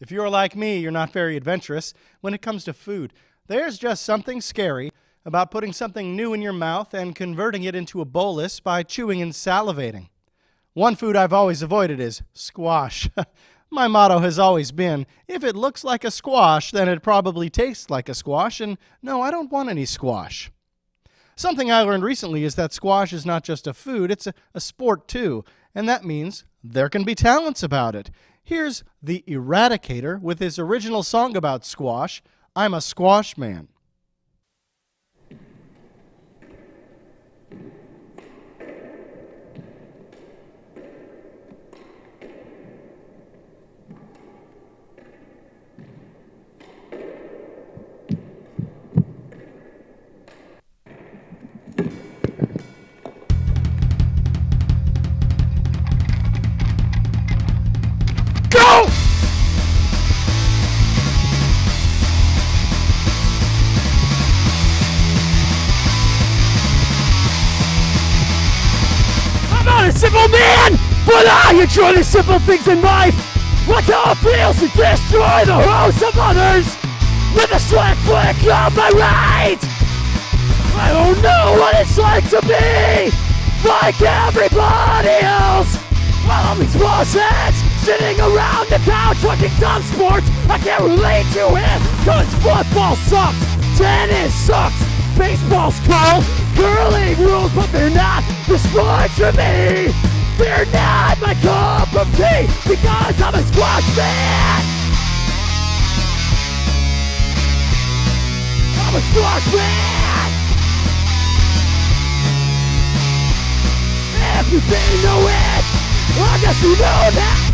If you're like me, you're not very adventurous when it comes to food. There's just something scary about putting something new in your mouth and converting it into a bolus by chewing and salivating. One food I've always avoided is squash. My motto has always been if it looks like a squash, then it probably tastes like a squash, and no, I don't want any squash. Something I learned recently is that squash is not just a food, it's a, a sport too, and that means there can be talents about it. Here's the Eradicator with his original song about squash I'm a Squash Man. Simple man, but I enjoy the simple things in life. How it feels to destroy the hopes of others with a slick flick of my right. I don't know what it's like to be like everybody else. While all these bosses sitting around the couch watching dumb sports, I can't relate to it. Cause football sucks, tennis sucks, baseball's curling rules, but they're not the sports for me. They're not my cup of tea because I'm a squash fan. I'm a squash fan. If you didn't know it, I guess you know that.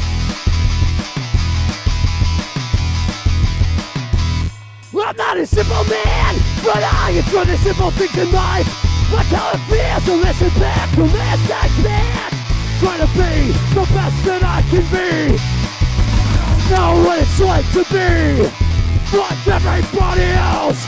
I'm not a simple man, but I enjoy the simple things in life. Like how it feels to listen back to this next man. Trying to be the best that I can be. Know what it's like to be like everybody else.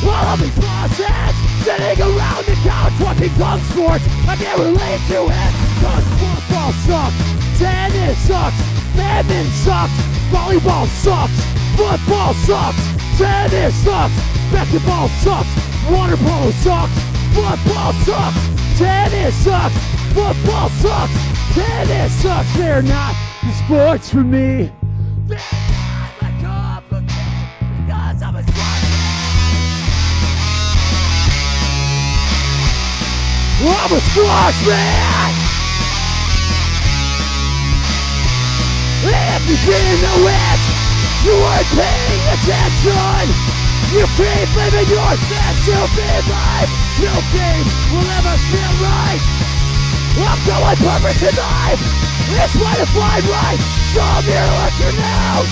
All of these bosses sitting around the couch watching dumb sports. I can't relate to it. Cause football sucks, tennis sucks, badminton sucks, volleyball sucks, football sucks, tennis sucks, basketball sucks, water polo sucks, football sucks, tennis sucks, football sucks, tennis sucks. They're not the sports for me. They're not I'm a I'm a squash man! If you didn't know it, you weren't paying attention! You keep living your stupid life! No game will ever feel right! I'm going purpose life! It's to find right! So I'm here to let you know!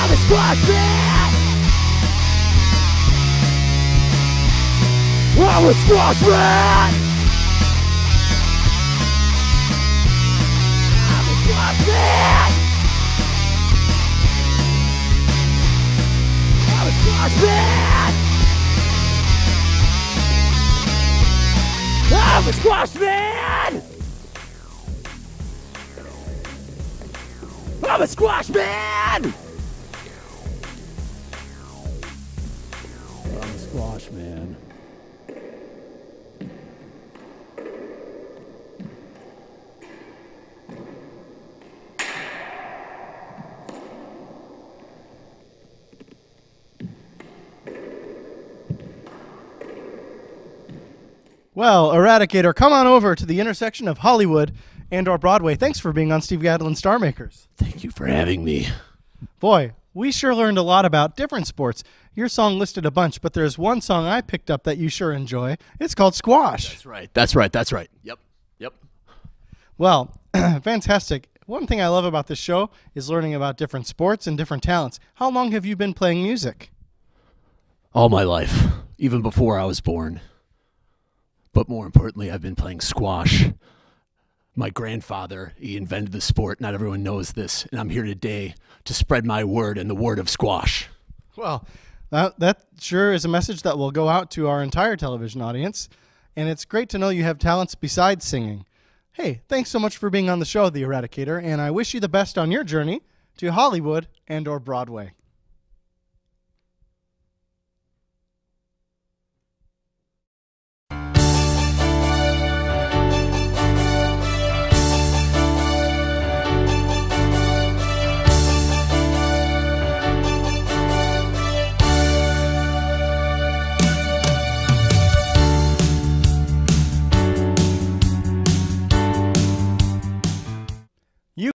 I'm a squash man! I'm a squash I'm a squash man! I'm a squash man! I'm a squash man. Well, Eradicator, come on over to the intersection of Hollywood and or Broadway. Thanks for being on Steve Gadlin Star Makers. Thank you for having me. Boy, we sure learned a lot about different sports. Your song listed a bunch, but there's one song I picked up that you sure enjoy. It's called Squash. That's right. That's right. That's right. Yep. Yep. Well, fantastic. One thing I love about this show is learning about different sports and different talents. How long have you been playing music? All my life, even before I was born. But more importantly, I've been playing squash. My grandfather, he invented the sport. Not everyone knows this. And I'm here today to spread my word and the word of squash. Well, that, that sure is a message that will go out to our entire television audience. And it's great to know you have talents besides singing. Hey, thanks so much for being on the show, The Eradicator, and I wish you the best on your journey to Hollywood and or Broadway.